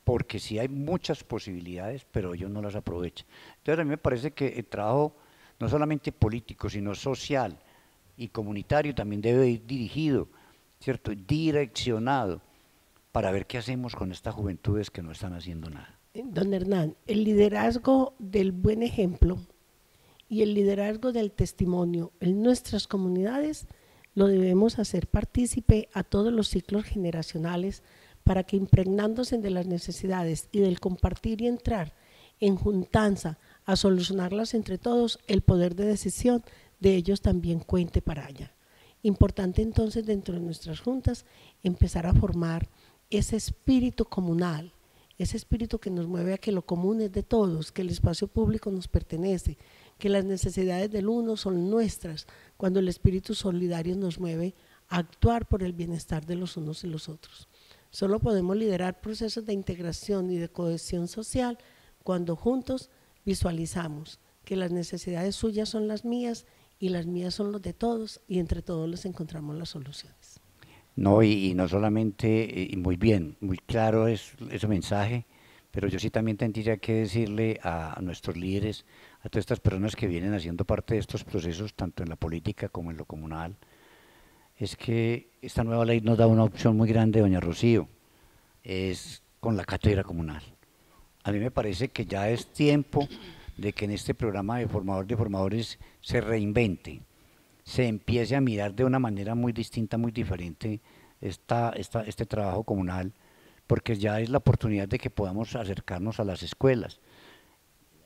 porque sí hay muchas posibilidades, pero ellos no las aprovechan. Entonces a mí me parece que el trabajo no solamente político, sino social y comunitario también debe ir dirigido, ¿cierto? Direccionado para ver qué hacemos con estas juventudes que no están haciendo nada. Don Hernán, el liderazgo del buen ejemplo y el liderazgo del testimonio en nuestras comunidades lo debemos hacer partícipe a todos los ciclos generacionales para que impregnándose de las necesidades y del compartir y entrar en juntanza a solucionarlas entre todos, el poder de decisión de ellos también cuente para allá. Importante entonces dentro de nuestras juntas empezar a formar ese espíritu comunal, ese espíritu que nos mueve a que lo común es de todos, que el espacio público nos pertenece, que las necesidades del uno son nuestras, cuando el espíritu solidario nos mueve a actuar por el bienestar de los unos y los otros. Solo podemos liderar procesos de integración y de cohesión social cuando juntos visualizamos que las necesidades suyas son las mías y las mías son los de todos y entre todos les encontramos las soluciones. No, y, no solamente, y muy bien, muy claro es ese mensaje, pero yo sí también tendría que decirle a, nuestros líderes, a todas estas personas que vienen haciendo parte de estos procesos, tanto en la política como en lo comunal, es que esta nueva ley nos da una opción muy grande, doña Rocío, es con la cátedra comunal. A mí me parece que ya es tiempo de que en este programa de formador de formadores se reinvente, se empiece a mirar de una manera muy distinta, muy diferente esta, este trabajo comunal porque ya es la oportunidad de que podamos acercarnos a las escuelas,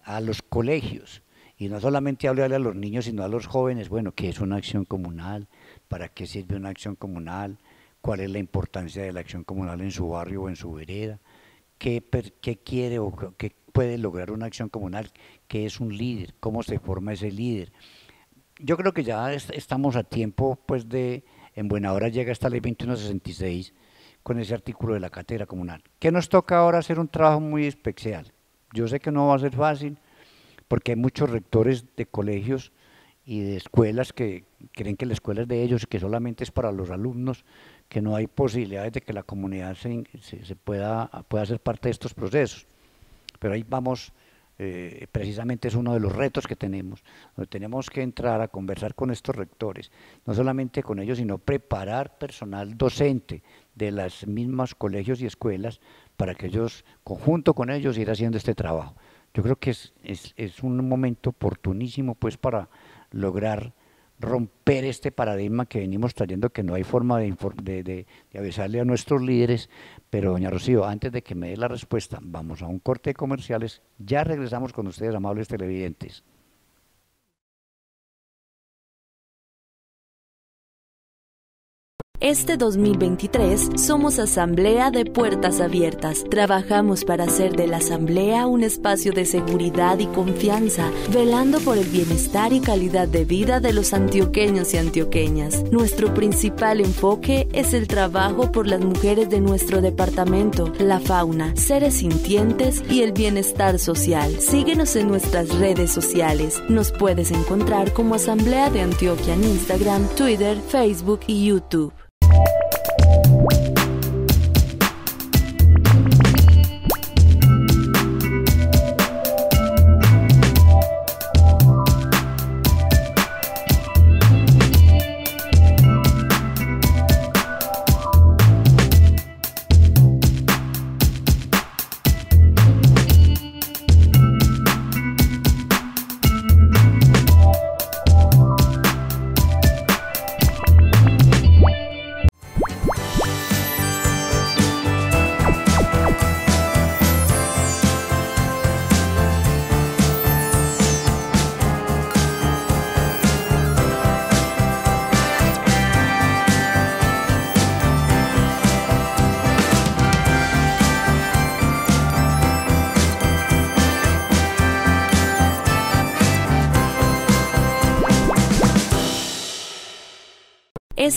a los colegios, y no solamente hablarle a los niños, sino a los jóvenes, bueno, ¿qué es una acción comunal? ¿Para qué sirve una acción comunal? ¿Cuál es la importancia de la acción comunal en su barrio o en su vereda? ¿Qué, qué quiere o qué puede lograr una acción comunal? ¿Qué es un líder? ¿Cómo se forma ese líder? Yo creo que ya estamos a tiempo, pues, de, en buena hora llega esta ley 2166, con ese artículo de la cátedra comunal. ¿Qué nos toca ahora hacer un trabajo muy especial? Yo sé que no va a ser fácil, porque hay muchos rectores de colegios y de escuelas que creen que la escuela es de ellos y que solamente es para los alumnos, que no hay posibilidades de que la comunidad se, se, pueda, pueda ser parte de estos procesos. Pero ahí vamos eh, precisamente es uno de los retos que tenemos, donde tenemos que entrar a conversar con estos rectores, no solamente con ellos, sino preparar personal docente de las mismas colegios y escuelas para que ellos, conjunto con ellos, ir haciendo este trabajo. Yo creo que es, es, es un momento oportunísimo pues para lograr romper este paradigma que venimos trayendo, que no hay forma de, avisarle a nuestros líderes. Pero, doña Rocío, antes de que me dé la respuesta, vamos a un corte de comerciales. Ya regresamos con ustedes, amables televidentes. Este 2023 somos Asamblea de Puertas Abiertas. Trabajamos para hacer de la Asamblea un espacio de seguridad y confianza, velando por el bienestar y calidad de vida de los antioqueños y antioqueñas. Nuestro principal enfoque es el trabajo por las mujeres de nuestro departamento, la fauna, seres sintientes y el bienestar social. Síguenos en nuestras redes sociales. Nos puedes encontrar como Asamblea de Antioquia en Instagram, Twitter, Facebook y YouTube. you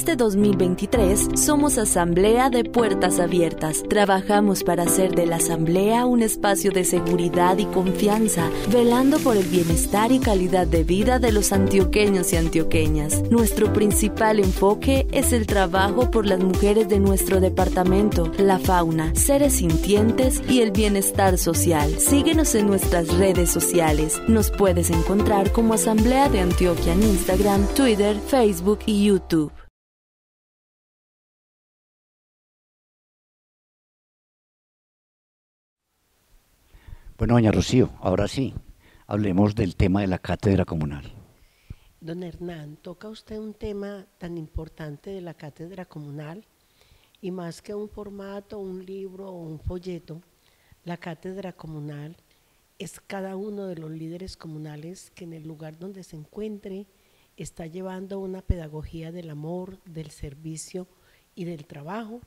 Este 2023 somos Asamblea de Puertas Abiertas. Trabajamos para hacer de la Asamblea un espacio de seguridad y confianza, velando por el bienestar y calidad de vida de los antioqueños y antioqueñas. Nuestro principal enfoque es el trabajo por las mujeres de nuestro departamento, la fauna, seres sintientes y el bienestar social. Síguenos en nuestras redes sociales. Nos puedes encontrar como Asamblea de Antioquia en Instagram, Twitter, Facebook y YouTube. Bueno, doña Rocío, ahora sí, hablemos del tema de la cátedra comunal. Don Hernán, toca usted un tema tan importante de la cátedra comunal y más que un formato, un libro o un folleto, la cátedra comunal es cada uno de los líderes comunales que en el lugar donde se encuentre está llevando una pedagogía del amor, del servicio y del trabajo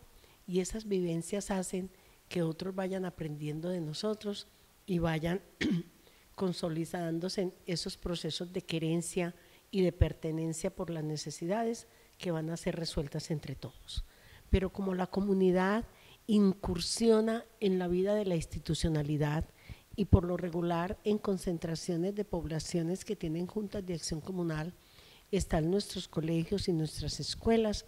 y esas vivencias hacen que otros vayan aprendiendo de nosotros y vayan (clears throat) consolidándose en esos procesos de querencia y de pertenencia por las necesidades que van a ser resueltas entre todos. Pero como la comunidad incursiona en la vida de la institucionalidad y por lo regular en concentraciones de poblaciones que tienen juntas de acción comunal, están nuestros colegios y nuestras escuelas.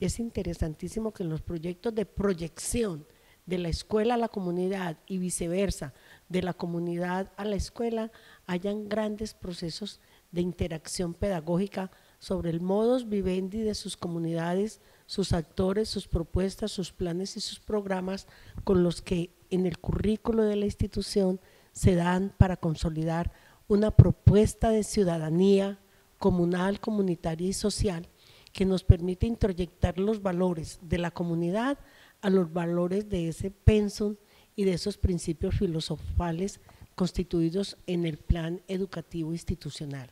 Es interesantísimo que en los proyectos de proyección de la escuela a la comunidad y viceversa, de la comunidad a la escuela hayan grandes procesos de interacción pedagógica sobre el modus vivendi de sus comunidades, sus actores, sus propuestas, sus planes y sus programas con los que en el currículo de la institución se dan para consolidar una propuesta de ciudadanía comunal, comunitaria y social que nos permite introyectar los valores de la comunidad a los valores de ese pensum y de esos principios filosofales constituidos en el plan educativo institucional.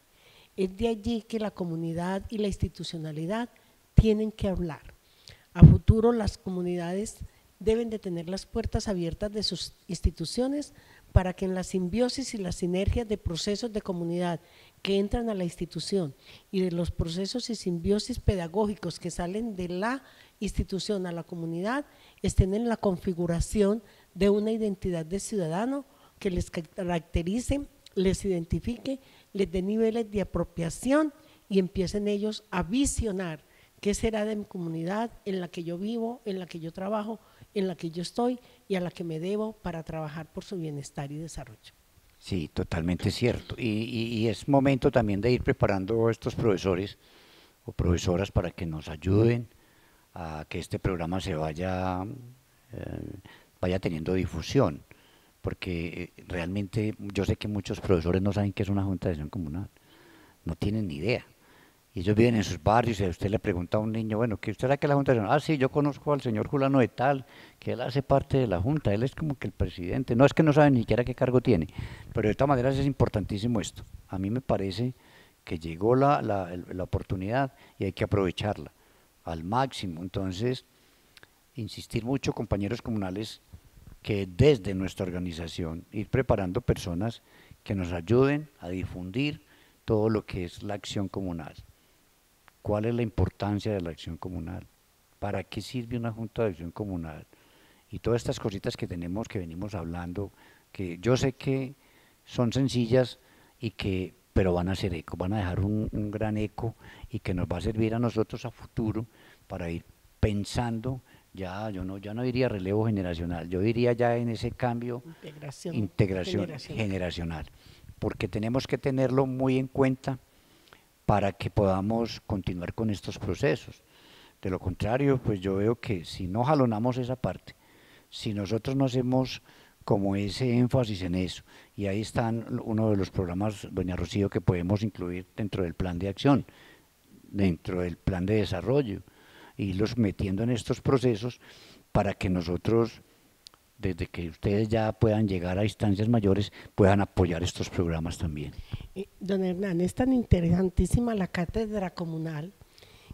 Es de allí que la comunidad y la institucionalidad tienen que hablar. A futuro las comunidades deben de tener las puertas abiertas de sus instituciones para que en la simbiosis y las sinergias de procesos de comunidad que entran a la institución y de los procesos y simbiosis pedagógicos que salen de la institución a la comunidad estén en la configuración de una identidad de ciudadano que les caracterice, les identifique, les dé niveles de apropiación y empiecen ellos a visionar qué será de mi comunidad en la que yo vivo, en la que yo trabajo, en la que yo estoy y a la que me debo para trabajar por su bienestar y desarrollo. Sí, totalmente cierto. Y, es momento también de ir preparando a estos profesores o profesoras para que nos ayuden a que este programa se vaya eh, vaya teniendo difusión, porque eh, realmente yo sé que muchos profesores no saben qué es una junta de acción comunal, no tienen ni idea. Y ellos viven en sus barrios y usted le pregunta a un niño, bueno, ¿qué usted sabe que la Junta de? Ah, sí, yo conozco al señor Julano de tal, que él hace parte de la Junta, él es como que el presidente, no es que no sabe ni siquiera qué cargo tiene, pero de todas maneras es importantísimo esto. A mí me parece que llegó la, la, la oportunidad y hay que aprovecharla al máximo. Entonces, insistir mucho, compañeros comunales, que desde nuestra organización ir preparando personas que nos ayuden a difundir todo lo que es la acción comunal. ¿Cuál es la importancia de la acción comunal? ¿Para qué sirve una junta de acción comunal? Y todas estas cositas que tenemos, que venimos hablando, que yo sé que son sencillas y que pero van a ser eco, van a dejar un, un gran eco y que nos va a servir a nosotros a futuro para ir pensando ya yo no ya no diría relevo generacional, yo diría ya en ese cambio integración, integración generacional. porque tenemos que tenerlo muy en cuenta para que podamos continuar con estos procesos. De lo contrario, pues yo veo que si no jalonamos esa parte, si nosotros no hacemos como ese énfasis en eso, y ahí están uno de los programas, doña Rocío, que podemos incluir dentro del plan de acción, dentro del plan de desarrollo, los metiendo en estos procesos para que nosotros, desde que ustedes ya puedan llegar a instancias mayores, puedan apoyar estos programas también. Eh, don Hernán, es tan interesantísima la cátedra comunal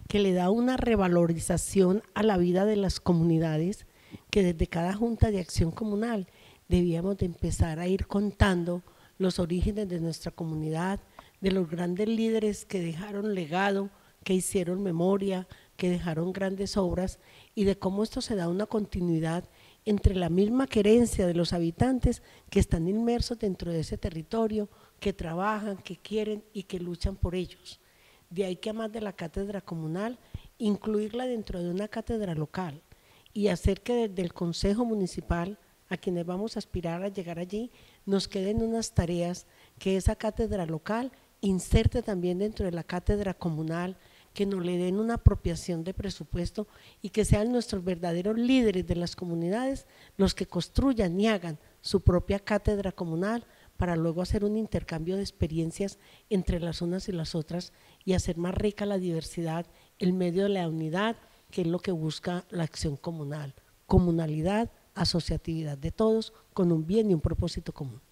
que le da una revalorización a la vida de las comunidades que desde cada junta de acción comunal debíamos de empezar a ir contando los orígenes de nuestra comunidad, de los grandes líderes que dejaron legado, que hicieron memoria, que dejaron grandes obras y de cómo esto se da una continuidad entre la misma querencia de los habitantes que están inmersos dentro de ese territorio, que trabajan, que quieren y que luchan por ellos. De ahí que más de la cátedra comunal, incluirla dentro de una cátedra local y hacer que desde el Consejo Municipal, a quienes vamos a aspirar a llegar allí, nos queden unas tareas que esa cátedra local inserte también dentro de la cátedra comunal, que nos le den una apropiación de presupuesto y que sean nuestros verdaderos líderes de las comunidades los que construyan y hagan su propia cátedra comunal para luego hacer un intercambio de experiencias entre las unas y las otras y hacer más rica la diversidad, el medio de la unidad, que es lo que busca la acción comunal. Comunalidad, asociatividad de todos con un bien y un propósito común.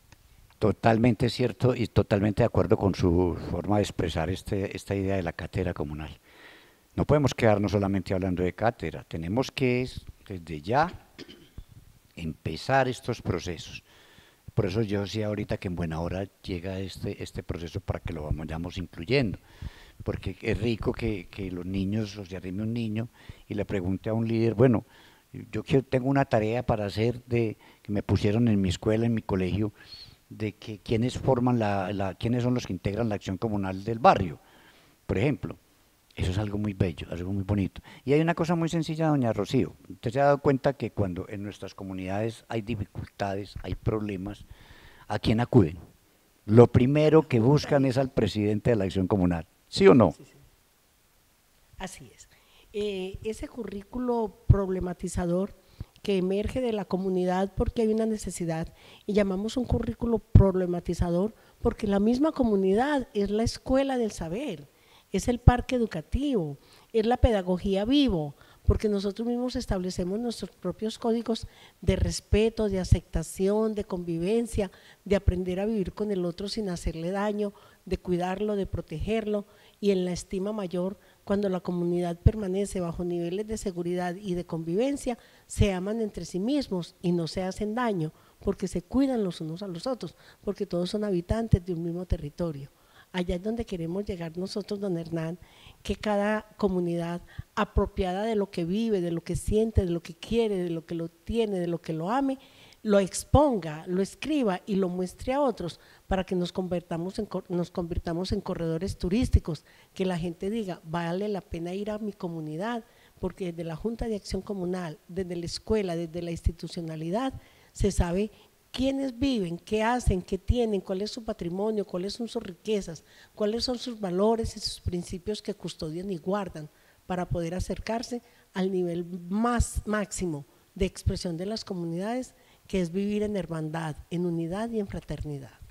Totalmente cierto y totalmente de acuerdo con su forma de expresar este, esta idea de la cátedra comunal. No podemos quedarnos solamente hablando de cátedra, tenemos que desde ya empezar estos procesos. Por eso yo decía ahorita que en buena hora llega este, este proceso para que lo vayamos incluyendo, porque es rico que, los niños, o se arrime un niño y le pregunte a un líder, bueno, yo tengo una tarea para hacer de que me pusieron en mi escuela, en mi colegio, de que quienes forman la, la quiénes son los que integran la acción comunal del barrio, por ejemplo. Eso es algo muy bello, algo muy bonito. Y hay una cosa muy sencilla, doña Rocío. Usted se ha dado cuenta que cuando en nuestras comunidades hay dificultades, hay problemas, ¿a quién acuden? Lo primero que buscan es al presidente de la acción comunal. ¿Sí o no? Así es. Eh, ese currículo problematizador que emerge de la comunidad porque hay una necesidad y llamamos un currículo problematizador porque la misma comunidad es la escuela del saber es el parque educativo, es la pedagogía vivo, porque nosotros mismos establecemos nuestros propios códigos de respeto, de aceptación, de convivencia, de aprender a vivir con el otro sin hacerle daño, de cuidarlo, de protegerlo y en la estima mayor, cuando la comunidad permanece bajo niveles de seguridad y de convivencia, se aman entre sí mismos y no se hacen daño, porque se cuidan los unos a los otros, porque todos son habitantes de un mismo territorio. Allá es donde queremos llegar nosotros, don Hernán, que cada comunidad apropiada de lo que vive, de lo que siente, de lo que quiere, de lo que lo tiene, de lo que lo ame, lo exponga, lo escriba y lo muestre a otros para que nos en, nos convirtamos en corredores turísticos, que la gente diga, vale la pena ir a mi comunidad, porque desde la Junta de Acción Comunal, desde la escuela, desde la institucionalidad, se sabe quiénes viven, qué hacen, qué tienen, cuál es su patrimonio, cuáles son sus riquezas, cuáles son sus valores y sus principios que custodian y guardan para poder acercarse al nivel más máximo de expresión de las comunidades, que es vivir en hermandad, en unidad y en fraternidad.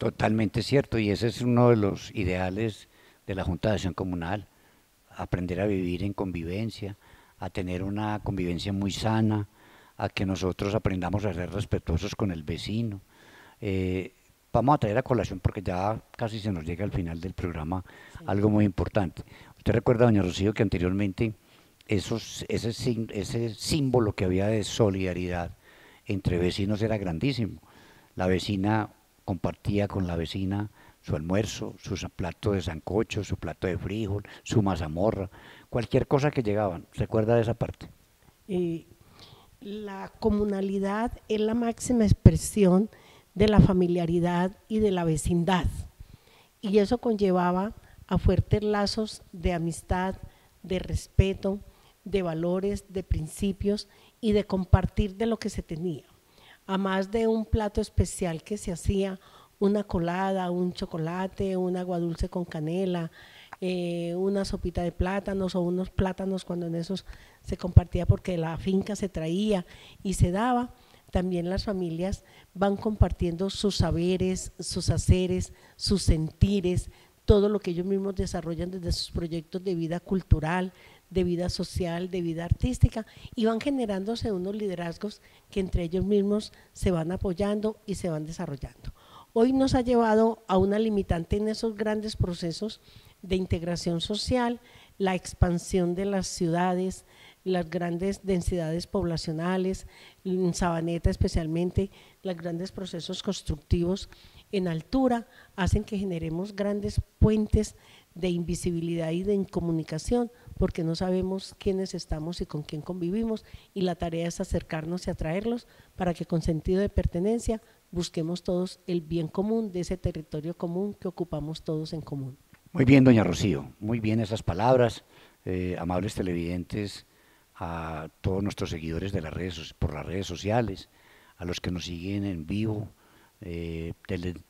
Totalmente cierto, y ese es uno de los ideales de la Junta de Acción Comunal, aprender a vivir en convivencia, a tener una convivencia muy sana, a que nosotros aprendamos a ser respetuosos con el vecino. Eh, vamos a traer a colación, porque ya casi se nos llega al final del programa, algo muy importante. Usted recuerda, doña Rocío, que anteriormente esos, ese, ese símbolo que había de solidaridad entre vecinos era grandísimo. La vecina compartía con la vecina su almuerzo, su plato de sancocho, su plato de frijol, su mazamorra, cualquier cosa que llegaban. ¿Recuerda de esa parte? Y la comunalidad es la máxima expresión de la familiaridad y de la vecindad. Y eso conllevaba a fuertes lazos de amistad, de respeto, de valores, de principios y de compartir de lo que se tenía. A más de un plato especial que se hacía, una colada, un chocolate, un agua dulce con canela, eh, una sopita de plátanos o unos plátanos cuando en esos se compartía porque la finca se traía y se daba. También las familias van compartiendo sus saberes, sus haceres, sus sentires, todo lo que ellos mismos desarrollan desde sus proyectos de vida cultural, de vida social, de vida artística, y van generándose unos liderazgos que entre ellos mismos se van apoyando y se van desarrollando. Hoy nos ha llevado a una limitante en esos grandes procesos de integración social, la expansión de las ciudades, las grandes densidades poblacionales, en Sabaneta especialmente, los grandes procesos constructivos en altura hacen que generemos grandes puentes de invisibilidad y de incomunicación, porque no sabemos quiénes estamos y con quién convivimos, y la tarea es acercarnos y atraerlos para que con sentido de pertenencia busquemos todos el bien común de ese territorio común que ocupamos todos en común. Muy bien, doña Rocío, muy bien esas palabras, eh, amables televidentes, a todos nuestros seguidores de las redes, por las redes sociales, a los que nos siguen en vivo, eh, del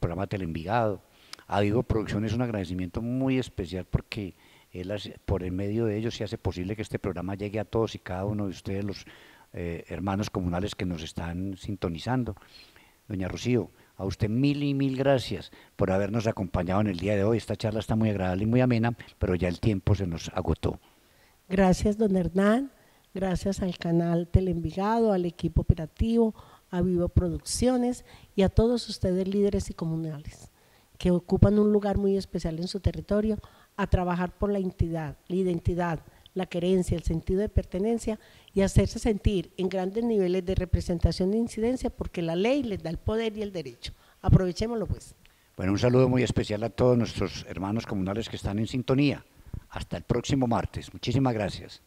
programa Teleenvigado. A Vivo Producciones un agradecimiento muy especial porque él por el medio de ellos se hace posible que este programa llegue a todos y cada uno de ustedes, los eh, hermanos comunales que nos están sintonizando. Doña Rocío, a usted mil y mil gracias por habernos acompañado en el día de hoy. Esta charla está muy agradable y muy amena, pero ya el tiempo se nos agotó. Gracias, don Hernán. Gracias al canal Teleenvigado, al equipo operativo, a Vivo Producciones y a todos ustedes líderes y comunales que ocupan un lugar muy especial en su territorio a trabajar por la entidad, la identidad, la querencia, el sentido de pertenencia y hacerse sentir en grandes niveles de representación de incidencia porque la ley les da el poder y el derecho. Aprovechémoslo pues. Bueno, un saludo muy especial a todos nuestros hermanos comunales que están en sintonía. Hasta el próximo martes. Muchísimas gracias.